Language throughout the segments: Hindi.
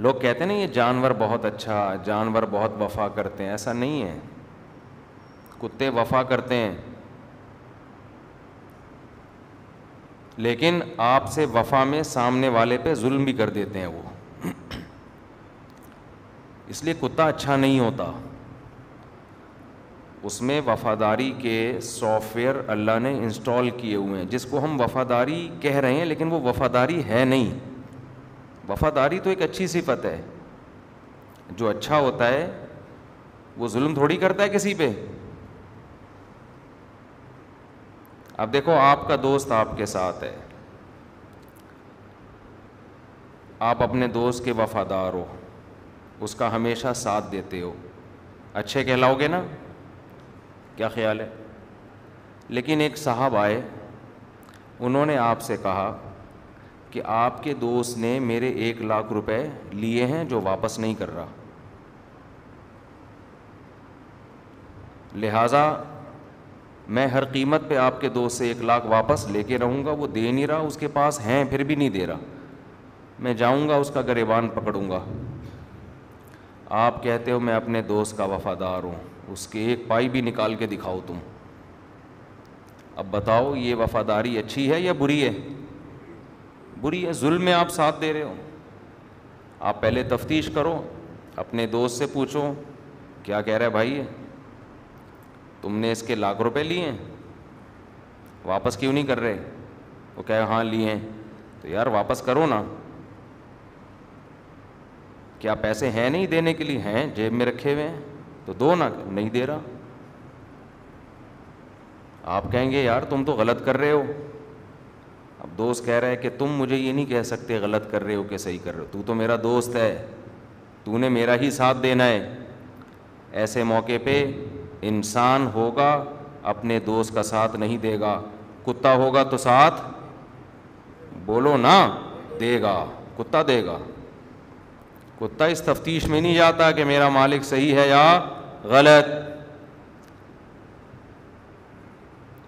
लोग कहते हैं ना, ये जानवर बहुत अच्छा जानवर बहुत वफा करते हैं। ऐसा नहीं है। कुत्ते वफा करते हैं। लेकिन आपसे वफा में सामने वाले पे जुल्म भी कर देते हैं वो। इसलिए कुत्ता अच्छा नहीं होता। उसमें वफादारी के सॉफ्टवेयर अल्लाह ने इंस्टॉल किए हुए हैं। जिसको हम वफादारी कह रहे हैं, लेकिन वो वफादारी है नहीं। वफादारी तो एक अच्छी सिफत है। जो अच्छा होता है, वो जुल्म थोड़ी करता है किसी पे। अब देखो, आपका दोस्त आपके साथ है। आप अपने दोस्त के वफादार हो। उसका हमेशा साथ देते हो। अच्छे कहलाओगे ना? क्या ख्याल है? लेकिन एक साहब आए। उन्होंने आपसे कहा कि आपके दोस्त ने मेरे एक लाख रुपए लिए हैं जो वापस नहीं कर रहा। लिहाजा मैं हर कीमत पे आपके दोस्त से एक लाख वापस लेके रहूँगा, वो दे नहीं रहा, उसके पास हैं, फिर भी नहीं दे रहा। मैं जाऊँगा, उसका गरेबान पकड़ूँगा। आप कहते हो मैं अपने दोस्त का वफादार हूँ, उसके एक पाई भी निकाल के दिखाओ तुम। अब बताओ, ये वफादारी अच्छी है या बुरी है? बुरी है, जुल्म में आप साथ दे रहे हो। आप पहले तफ्तीश करो, अपने दोस्त से पूछो, क्या कह रहा है भाई ये? तुमने इसके लाख रुपए लिए हैं? वापस क्यों नहीं कर रहे? वो कहे हाँ लिए हैं। तो यार, वापस करो ना। क्या पैसे हैं नहीं देने के लिए? हैं, जेब में रखे हुए हैं। तो दो ना, नहीं दे रहा। आप कहेंगे, यार, तुम तो गलत कर रहे हो। अब दोस्त कह रहा है कि तुम मुझे ये नहीं कह सकते गलत कर रहे हो कि सही कर रहे हो। तू तो मेरा दोस्त है। तूने मेरा ही साथ देना है। ऐसे मौके पे इंसान होगा, अपने दोस्त का साथ नहीं देगा। कुत्ता होगा तो साथ? बोलो ना, देगा। कुत्ता देगा। कुत्ता इस तफ्तीश में नहीं जाता कि मेरा मालिक सही है या गलत।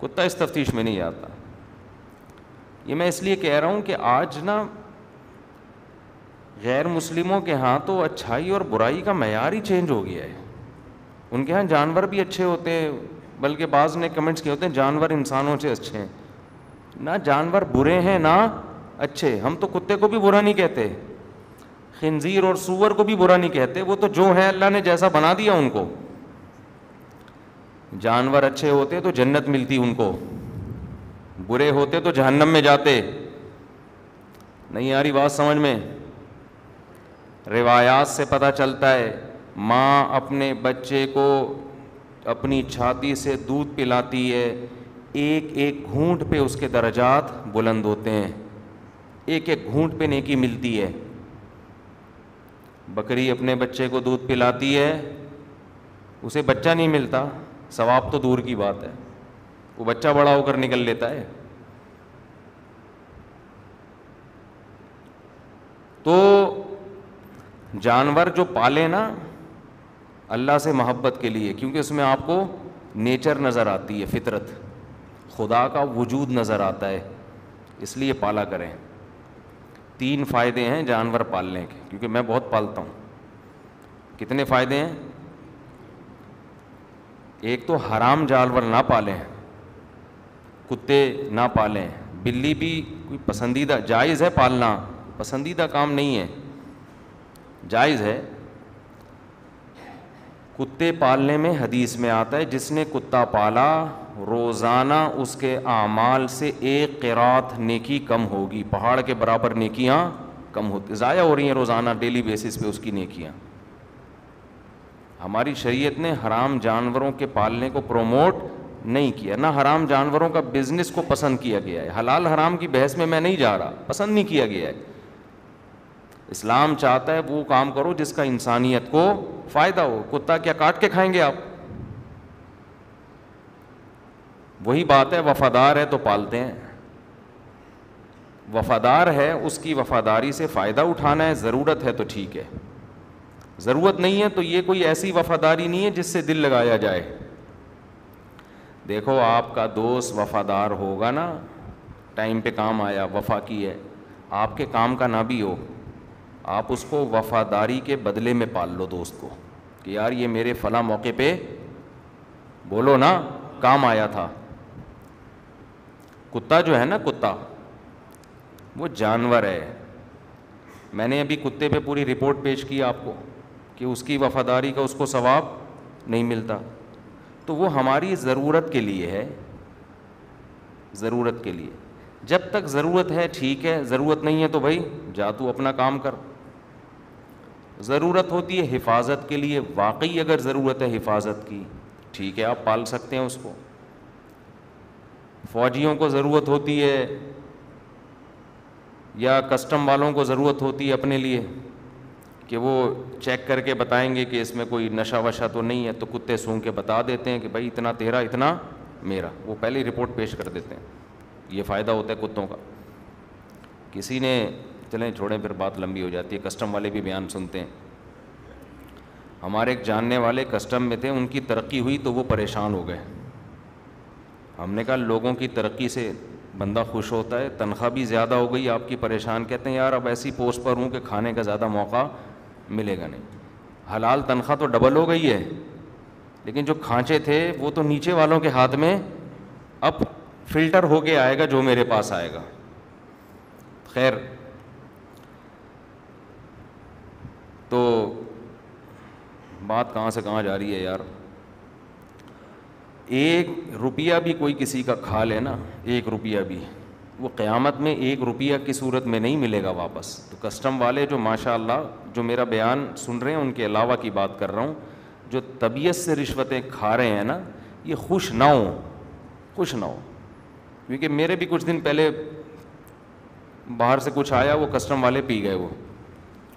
कुत्ता इस तफ्तीश में नहीं जाता ये मैं इसलिए कह रहा हूँ कि आज ना गैर मुस्लिमों के यहाँ तो अच्छाई और बुराई का मैार ही चेंज हो गया है। उनके यहाँ जानवर भी अच्छे होते हैं, बल्कि बाज़ ने कमेंट्स किए होते हैं, जानवर इंसानों से अच्छे हैं। ना जानवर बुरे हैं, ना अच्छे। हम तो कुत्ते को भी बुरा नहीं कहते। खिंजीर और सुअर को भी बुरा नहीं कहते। वो तो जो है अल्लाह ने जैसा बना दिया उनको। जानवर अच्छे होते तो जन्नत मिलती उनको। बुरे होते तो जहन्नम में जाते। नहीं आ रही बात समझ में? रिवायात से पता चलता है, माँ अपने बच्चे को अपनी छाती से दूध पिलाती है। एक एक घूंट पे उसके दर्जात बुलंद होते हैं। एक एक घूंट पे नेकी मिलती है। बकरी अपने बच्चे को दूध पिलाती है, उसे बच्चा नहीं मिलता, सवाब तो दूर की बात है। वो बच्चा बड़ा होकर निकल लेता है। तो जानवर जो पाले ना, अल्लाह से मोहब्बत के लिए, क्योंकि उसमें आपको नेचर नज़र आती है, फितरत। खुदा का वजूद नज़र आता है, इसलिए पाला करें। तीन फ़ायदे हैं जानवर पालने के, क्योंकि मैं बहुत पालता हूँ। कितने फ़ायदे हैं? एक तो हराम जानवर ना पालें। कुत्ते ना पालें। बिल्ली भी कोई पसंदीदा, जायज़ है पालना। पसंदीदा काम नहीं है। जायज़ है। कुत्ते पालने में हदीस में आता है, जिसने कुत्ता पाला, रोज़ाना उसके आमाल से एक किरात नेकी कम होगी। पहाड़ के बराबर नेकियाँ कम होती, ज़ाया हो रही हैं रोज़ाना, डेली बेसिस पे उसकी नेकियाँ। हमारी शरीयत ने हराम जानवरों के पालने को प्रोमोट नहीं किया। ना हराम जानवरों का बिज़नेस को पसंद किया गया है। हलाल हराम की बहस में मैं नहीं जा रहा। पसंद नहीं किया गया है। इस्लाम चाहता है वो काम करो जिसका इंसानियत को फ़ायदा हो। कुत्ता क्या काट के खाएँगे आप? वही बात है, वफादार है तो पालते हैं। वफादार है, उसकी वफादारी से फ़ायदा उठाना है, ज़रूरत है तो ठीक है। ज़रूरत नहीं है तो ये कोई ऐसी वफादारी नहीं है जिससे दिल लगाया जाए। देखो आपका दोस्त वफादार होगा ना। टाइम पे काम आया, वफा की है। आपके काम का ना भी हो, आप उसको वफादारी के बदले में पाल लो दोस्त को कि यार ये मेरे फला मौके पे बोलो ना, काम आया था। कुत्ता जो है ना, कुत्ता, वो जानवर है। मैंने अभी कुत्ते पे पूरी रिपोर्ट पेश की आपको कि उसकी वफादारी का उसको सवाब नहीं मिलता। तो वो हमारी ज़रूरत के लिए है। ज़रूरत के लिए। जब तक ज़रूरत है, ठीक है, ज़रूरत नहीं है तो भाई जा तू अपना काम कर। ज़रूरत होती है हिफाजत के लिए। वाकई अगर ज़रूरत है हिफाजत की, ठीक है, आप पाल सकते हैं उसको। फ़ौजियों को ज़रूरत होती है या कस्टम वालों को ज़रूरत होती है अपने लिए। कि वो चेक करके बताएँगे कि इसमें कोई नशा वशा तो नहीं है तो कुत्ते सूंघ के बता देते हैं कि भाई इतना तेरा, इतना मेरा। वो पहले रिपोर्ट पेश कर देते हैं। ये फ़ायदा होता है कुत्तों का। किसी ने, चलें, छोड़ें, फिर बात लंबी हो जाती है। कस्टम वाले भी बयान सुनते हैं। हमारे एक जानने वाले कस्टम में थे, उनकी तरक्की हुई तो वो परेशान हो गए। हमने कहा, लोगों की तरक्की से बंदा खुश होता है, तनख्वाह भी ज़्यादा हो गई, आपकी परेशान कहते हैं, यार, अब ऐसी पोस्ट पर हूँ कि खाने का ज़्यादा मौका मिलेगा नहीं। हलाल तनख्वाह तो डबल हो गई है। लेकिन जो खांचे थे, वो तो नीचे वालों के हाथ में अब फ़िल्टर होके आएगा, जो मेरे पास आएगा। खैर तो बात कहाँ से कहाँ जा रही है यार? एक रुपया भी कोई किसी का खा ले ना, एक रुपया भी। वो क़यामत में एक रुपया की सूरत में नहीं मिलेगा वापस। तो कस्टम वाले जो माशाल्लाह, जो मेरा बयान सुन रहे हैं, उनके अलावा की बात कर रहा हूँ, जो तबीयत से रिश्वतें खा रहे हैं ना, ये खुश ना हो, खुश ना हो। क्योंकि मेरे भी कुछ दिन पहले बाहर से कुछ आया, वो कस्टम वाले पी गए वो।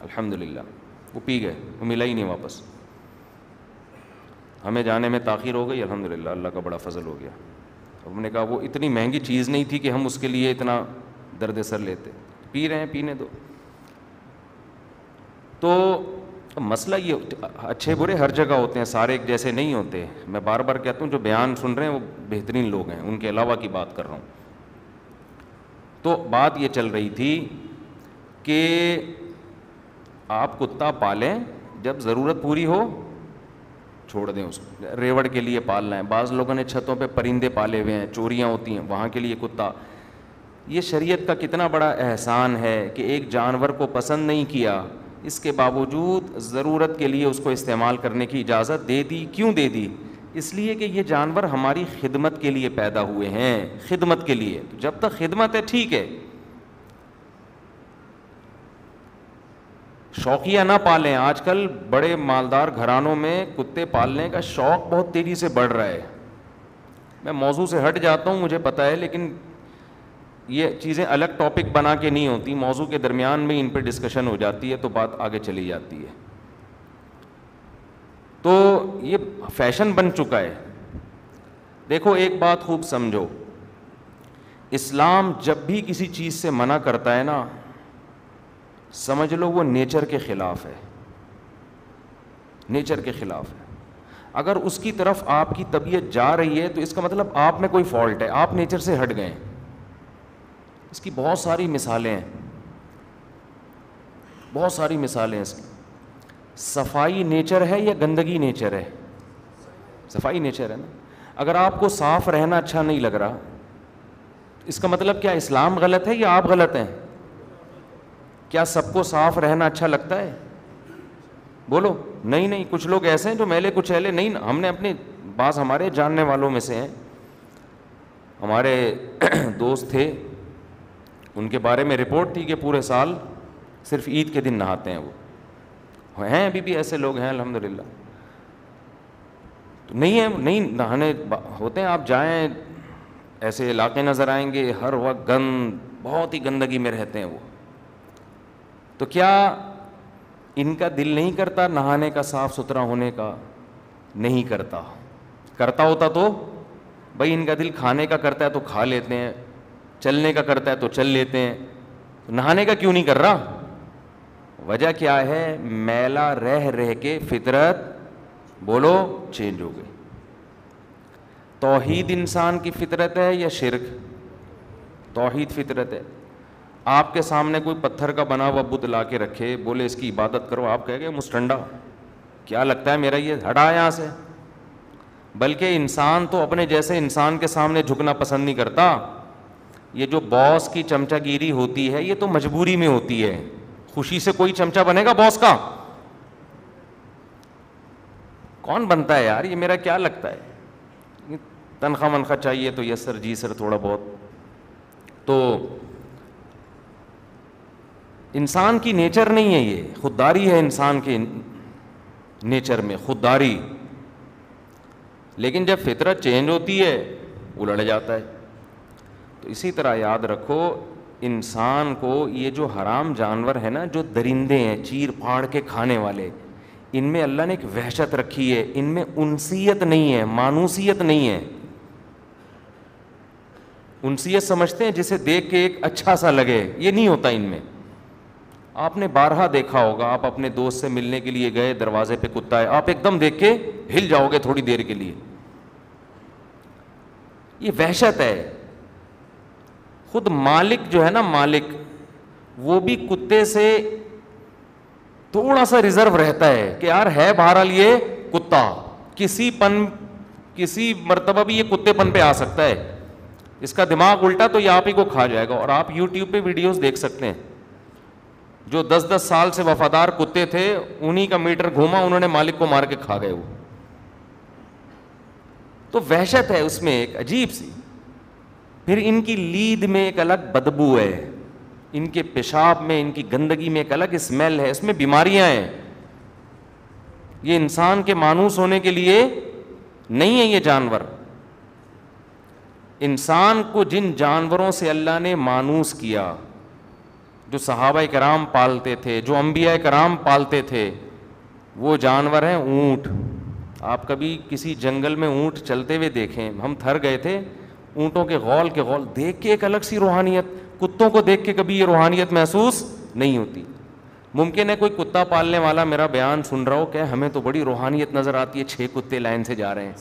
अल्हम्दुलिल्लाह, वो पी गए, वो मिला ही नहीं वापस। हमें जाने में ताख़िर हो गई, अल्हम्दुलिल्लाह, अल्लाह का बड़ा फजल हो गया। हमने कहा, वो इतनी महँगी चीज़ नहीं थी कि हम उसके लिए इतना दर्द सर लेते। पी रहे हैं, पीने दो। तो मसला ये अच्छे बुरे हर जगह होते हैं, सारे एक जैसे नहीं होते। मैं बार बार कहता हूँ, जो बयान सुन रहे हैं, वो बेहतरीन लोग हैं, उनके अलावा की बात कर रहा हूँ। तो बात ये चल रही थी कि आप कुत्ता पालें जब ज़रूरत पूरी हो छोड़ दें उसको। रेवड़ के लिए पालना है। बाज़ लोगों ने छतों पे परिंदे पाले हुए हैं, चोरियाँ होती हैं, वहाँ के लिए कुत्ता। ये शरीयत का कितना बड़ा एहसान है कि एक जानवर को पसंद नहीं किया, इसके बावजूद ज़रूरत के लिए उसको इस्तेमाल करने की इजाज़त दे दी। क्यों दे दी? इसलिए कि ये जानवर हमारी खिदमत के लिए पैदा हुए हैं, खिदमत के लिए। जब तक खिदमत है, ठीक है। शौकिया ना पालें। आजकल बड़े मालदार घरानों में कुत्ते पालने का शौक़ बहुत तेज़ी से बढ़ रहा है। मैं मौजू से हट जाता हूँ, मुझे पता है, लेकिन ये चीज़ें अलग टॉपिक बना के नहीं होती। मौजू के दरमियान में इन पर डिस्कशन हो जाती है तो बात आगे चली जाती है। तो ये फ़ैशन बन चुका है। देखो, एक बात खूब समझो। इस्लाम जब भी किसी चीज़ से मना करता है ना समझ लो वो नेचर के ख़िलाफ़ है। नेचर के ख़िलाफ़ है। अगर उसकी तरफ़ आपकी तबीयत जा रही है तो इसका मतलब आप में कोई फॉल्ट है। आप नेचर से हट गए। इसकी बहुत सारी मिसालें हैं। बहुत सारी मिसालें इसकी। सफ़ाई नेचर है या गंदगी नेचर है? सफ़ाई नेचर है ना। अगर आपको साफ़ रहना अच्छा नहीं लग रहा, इसका मतलब क्या, इस्लाम गलत है या आप गलत हैं? क्या सबको साफ़ रहना अच्छा लगता है? बोलो, नहीं नहीं, कुछ लोग ऐसे हैं जो मैले कुछ ऐले, नहीं, हमने अपने बास हमारे जानने वालों में से हैं। हमारे दोस्त थे, उनके बारे में रिपोर्ट थी कि पूरे साल सिर्फ़ ईद के दिन नहाते हैं वो। हैं अभी भी ऐसे लोग हैं, अल्हम्दुलिल्लाह। तो नहीं है, नहीं, नहाने होते हैं, आप जाएँ, ऐसे इलाके नज़र आएँगे, हर वक्त गंद, बहुत ही गंदगी में रहते हैं वो। तो क्या इनका दिल नहीं करता नहाने का, साफ़ सुथरा होने का? नहीं करता। करता होता तो भाई इनका दिल खाने का करता है तो खा लेते हैं, चलने का करता है तो चल लेते हैं। तो नहाने का क्यों नहीं कर रहा? वजह क्या है? मैला रह रह के फितरत, बोलो चेंज हो गई। तोहीद इंसान की फितरत है या शिरक? तोहीद फितरत है। आपके सामने कोई पत्थर का बना हुआ बुद्ध ला के रखे, बोले, इसकी इबादत करो। आप कहेंगे मुस्टंडा, क्या लगता है मेरा ये हटा यहाँ से? बल्कि इंसान तो अपने जैसे इंसान के सामने झुकना पसंद नहीं करता। ये जो बॉस की चमचागिरी होती है, ये तो मजबूरी में होती है। खुशी से कोई चमचा बनेगा बॉस का? कौन बनता है यार? ये मेरा क्या लगता है? तनख्वाह मनखा चाहिए तो यस सर, जी सर, थोड़ा बहुत। तो इंसान की नेचर नहीं है ये। खुददारी है इंसान के नेचर में, खुददारी। लेकिन जब फितरत चेंज होती है, उलट जाता है। तो इसी तरह याद रखो, इंसान को ये जो हराम जानवर है ना, जो दरिंदे हैं, चीर फाड़ के खाने वाले, इनमें अल्लाह ने एक वहशत रखी है, इनमें उनसीयत नहीं है, मानूसियत नहीं है। उनसीयत समझते हैं, जिसे देख के एक अच्छा सा लगे, ये नहीं होता इनमें। आपने बारहा देखा होगा, आप अपने दोस्त से मिलने के लिए गए, दरवाजे पे कुत्ता है, आप एकदम देख के हिल जाओगे थोड़ी देर के लिए। ये वहशत है। खुद मालिक जो है ना, मालिक, वो भी कुत्ते से थोड़ा सा रिज़र्व रहता है कि यार है बहरहाल ये कुत्ता, किसी पन, किसी मरतबा भी ये कुत्तेपन पे आ सकता है। इसका दिमाग उल्टा तो ये आप ही को खा जाएगा और आप यूट्यूब पे वीडियोस देख सकते हैं। जो दस दस साल से वफादार कुत्ते थे, उन्हीं का मीटर घूमा, उन्होंने मालिक को मार के खा गए वो। तो वहशत है उसमें एक अजीब सी। फिर इनकी लीद में एक अलग बदबू है। इनके पेशाब में, इनकी गंदगी में एक अलग स्मेल है। इसमें बीमारियाँ हैं। ये इंसान के मानूस होने के लिए नहीं है ये जानवर। इंसान को जिन जानवरों से अल्लाह ने मानूस किया जो सहाबा कराम पालते थे, जो अम्बिया कराम पालते थे, वो जानवर हैं ऊँट। आप कभी किसी जंगल में ऊँट चलते हुए देखें, हम थर गए थे, ऊँटों के गौल के गौल, देख के एक अलग सी रूहानियत, कुत्तों को देख के कभी ये रूहानियत महसूस नहीं होती। मुमकिन है कोई कुत्ता पालने वाला मेरा बयान सुन रहा हो क्या हमें तो बड़ी रूहानियत नज़र आती है छः कुत्ते लाइन से जा रहे हैं।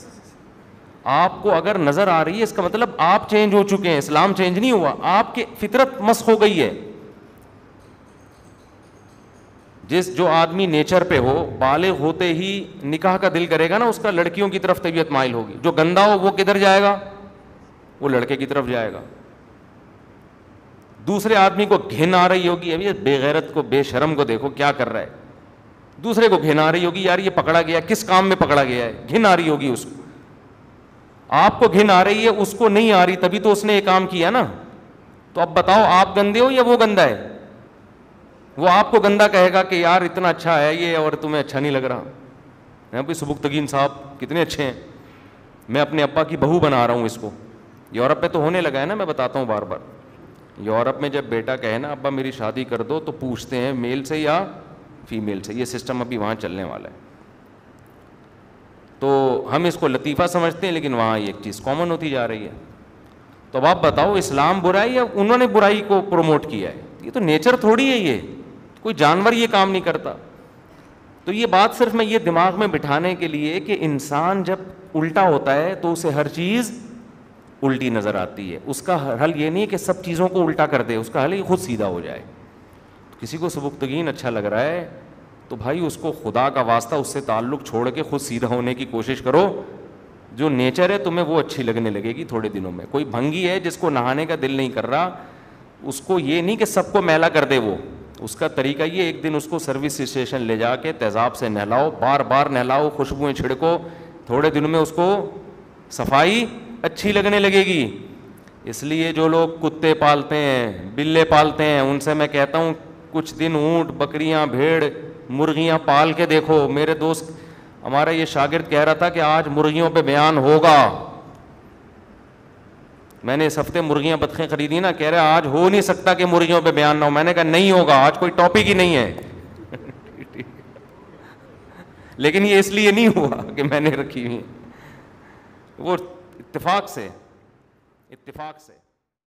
आपको अगर नज़र आ रही है, इसका मतलब आप चेंज हो चुके हैं, इस्लाम चेंज नहीं हुआ, आपकी फितरत मस हो गई है। जिस जो आदमी नेचर पे हो, बाले होते ही निकाह का दिल करेगा ना, उसका लड़कियों की तरफ़ तबीयत माइल होगी। जो गंदा हो, वो किधर जाएगा? वो लड़के की तरफ़ जाएगा। दूसरे आदमी को घिन आ रही होगी, अभी बेगैरत को, बेशरम को देखो, क्या कर रहा है। दूसरे को घिन आ रही होगी, यार ये पकड़ा गया, किस काम में पकड़ा गया है? घिन आ रही होगी उसको। आपको घिन आ रही है, उसको नहीं आ रही, तभी तो उसने ये काम किया ना। तो अब बताओ, आप गंदे हो या वो गंदा है? वो आपको गंदा कहेगा कि यार इतना अच्छा है ये और तुम्हें अच्छा नहीं लग रहा। है भाई सुबुक्तगीन साहब, कितने अच्छे हैं। मैं अपने अब्बा की बहू बना रहा हूँ इसको। यूरोप में तो होने लगा है ना, मैं बताता हूँ बार बार यूरोप में जब बेटा कहे ना अब्बा मेरी शादी कर दो तो पूछते हैं, मेल से या फीमेल से? ये सिस्टम अभी वहाँ चलने वाला है। तो हम इसको लतीफ़ा समझते हैं, लेकिन वहाँ एक चीज़ कॉमन होती जा रही है। तो अब आप बताओ, इस्लाम बुराई या उन्होंने बुराई को प्रमोट किया है? ये तो नेचर थोड़ी है ये। कोई जानवर ये काम नहीं करता। तो ये बात सिर्फ़ मैं ये दिमाग में बिठाने के लिए कि इंसान जब उल्टा होता है तो उसे हर चीज़ उल्टी नज़र आती है। उसका हल ये नहीं है कि सब चीज़ों को उल्टा कर दे, उसका हल ये खुद सीधा हो जाए। तो किसी को सबुक्तगीन अच्छा लग रहा है तो भाई उसको खुदा का वास्ता, उससे ताल्लुक़ छोड़ के खुद सीधा होने की कोशिश करो। जो नेचर है तुम्हें वो अच्छी लगने लगेगी थोड़े दिनों में। कोई भंगी है जिसको नहाने का दिल नहीं कर रहा, उसको ये नहीं कि सबको मैला कर दे वो। उसका तरीका ये, एक दिन उसको सर्विस स्टेशन ले जाके तेज़ाब से नहलाओ बार बार नहलाओ, खुशबुएँ छिड़को, थोड़े दिन में उसको सफ़ाई अच्छी लगने लगेगी। इसलिए जो लोग कुत्ते पालते हैं, बिल्ले पालते हैं, उनसे मैं कहता हूँ, कुछ दिन ऊँट, बकरियाँ, भेड़, मुर्गियाँ पाल के देखो। मेरे दोस्त, हमारा ये शागिर्द कह रहा था कि आज मुर्गियों पे बयान होगा। मैंने इस हफ़्ते मुर्गियाँ बतखें खरीदी ना, कह रहे, आज हो नहीं सकता कि मुर्गियों पे बयान ना हो। मैंने कहा, नहीं होगा, आज कोई टॉपिक ही नहीं है। लेकिन ये इसलिए नहीं हुआ कि मैंने रखी हुई वो इत्तेफाक से इत्तेफाक से।